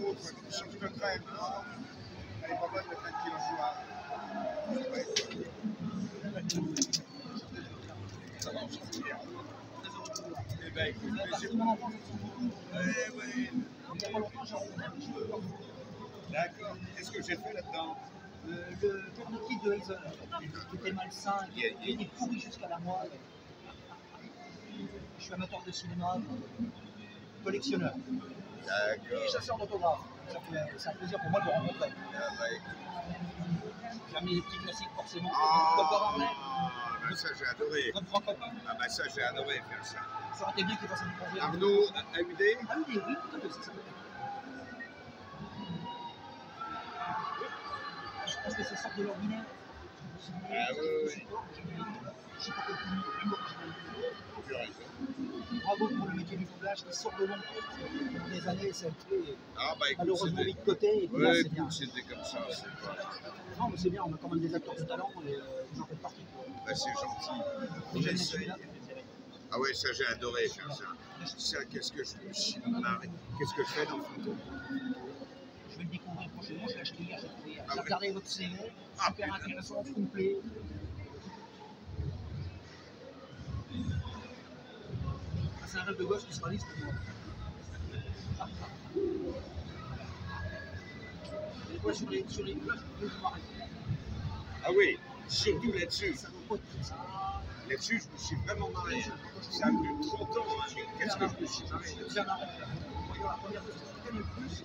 autres, surtout le crème. Elle est pas bonne, le crème qui en joue. Ça va, on s'en fout. Eh ben, écoute, mais. Ouais, ouais. D'accord. Qu'est-ce que j'ai fait là-dedans Le, le tourniquet de Hazel, qui était malsain, qui était pourri jusqu'à la moelle. Je suis amateur de cinéma, collectionneur D'accord. et chasseur d'autographes. C'est un plaisir pour moi de le rencontrer. Ah, bah, écoute. J'ai amené les petits classiques forcément. Ah, Harley, bah, ça j'ai adoré. copain. Ah bah ça j'ai adoré faire ça. Ça aurait été bien qu'il fasse un projet. Arnaud, AUD Ah oui, oui, tout à fait, c'est ça. Je pense que ça sort de l'ordinaire. Ah oui, oui. Je sais pas doublage qui sort de l'ombre. Des années, ça a été Ah bah écoute, malheureusement mis de côté. Et puis Ouais, c'était comme ça. Non, mais c'est bien, on a quand même des acteurs de talent et euh, vous en faites partie. Bah, c'est gentil. Et. Ah ouais, ça j'ai adoré faire ça. Ça, qu'est-ce que je me suis marré. Qu'est-ce que je fais dans le photo? Je vais le découvrir prochainement, je l'ai acheté hier. J'ai Ah J'ai regardé votre CV, Ah, super intéressant, complet. C'est un rêve de gosse qui se réalise pour moi. Ah, ah. Et quoi, sur les, sur les plages. Ah oui, surtout là-dessus. De. Là-dessus, je me suis vraiment marré. Ça a pris 30 ans. hein, Qu'est-ce que je me suis la première fois, le plus,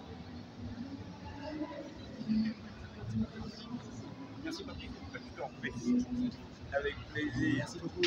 Avec plaisir. Merci beaucoup.